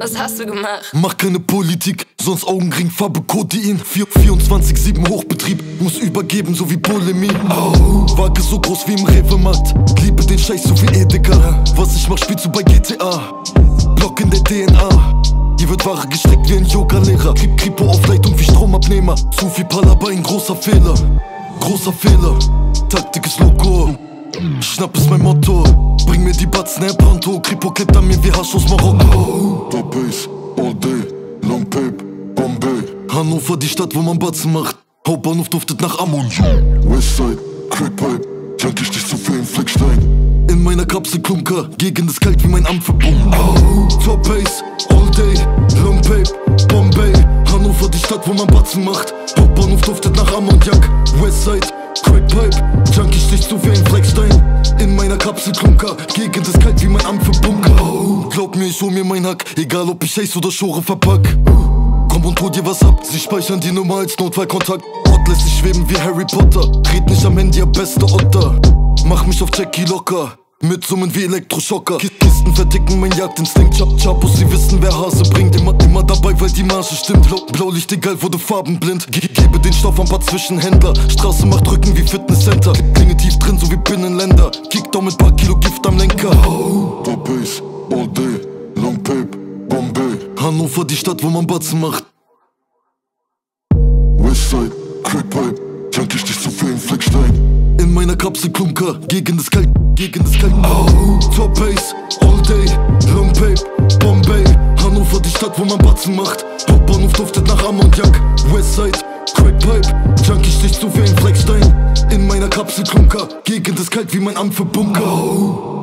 Was hast du gemacht? Mach keine Politik, sonst Augenring, Farbe, Kodein 24-7 Hochbetrieb, muss übergeben, so wie Bulimie. Oh. Waage so groß wie im Rewe-Markt Liebe den Scheiß so wie Edeka. Was ich mach, spielst du bei GTA Block in der DNA hier wird Ware gestreckt wie ein Yoga-Lehrer. Krieg Kripo auf Leitung wie Stromabnehmer Zu viel Palaber, ein großer Fehler. Großer Fehler. Taktik ist Loco Schnapp ist mein Motto. Bring mir die Batzen, Herr Pronto Kripo klebt an mir wie Hasch aus Marokko Top Bass, all day, Long Pape, Bombay Hannover, die Stadt, wo man Batzen macht Hauptbahnhof duftet nach Ammoniak Westside, Crackpipe, Junkie stich zu viel in Fleckstein In meiner Kapsel Klunker, gegen das Kalt wie mein Ampelpump oh. Top Bass, all day, Long Pape, Bombay. Hannover, die Stadt, wo man Batzen macht. Hauptbahnhof duftet nach Ammoniak Westside, Crackpipe, Junkie stich oh. Glaub mir, ich hol mir mein Hack, egal ob ich Ace oder Schore verpack. Komm und hol dir was ab, sie speichern die Nummer als Notfallkontakt. Ort lässt sich schweben wie Harry Potter. Red nicht am Handy, der beste Otter. Mach mich auf Jackie locker. Mit Summen wie Elektroschocker. Kisten verticken mein Jagdinstinkt. Chap Chapos, sie wissen wer Hase bringt. Immer, immer dabei, weil die Marge stimmt. Blau, Blaulicht egal, wurde farbenblind. Ge Gebe den Stoff an paar Zwischenhändler. Straße macht Rücken wie Fitnesscenter. Klinge tief drin, so wie Binnenländer. Kickdown mit paar Kilo Gift am Lenker. Oh. Top Bass, all Hannover, die Stadt, wo man Batzen macht. Westside, Crackpipe, Junkie stich zu viel in Fleckstein In meiner Kapsel Klunker, gegen das Kalt, gegen das Kalt oh. Top Bass, all day, Long Pape, Bombay. Hannover, die Stadt, wo man Batzen macht. Hauptbahnhof duftet nach Ammoniak. Westside, Crackpipe, Junkie stich zu viel in Fleckstein In meiner Kapsel Klunker, gegen das Kalt wie mein Ampelbunker oh.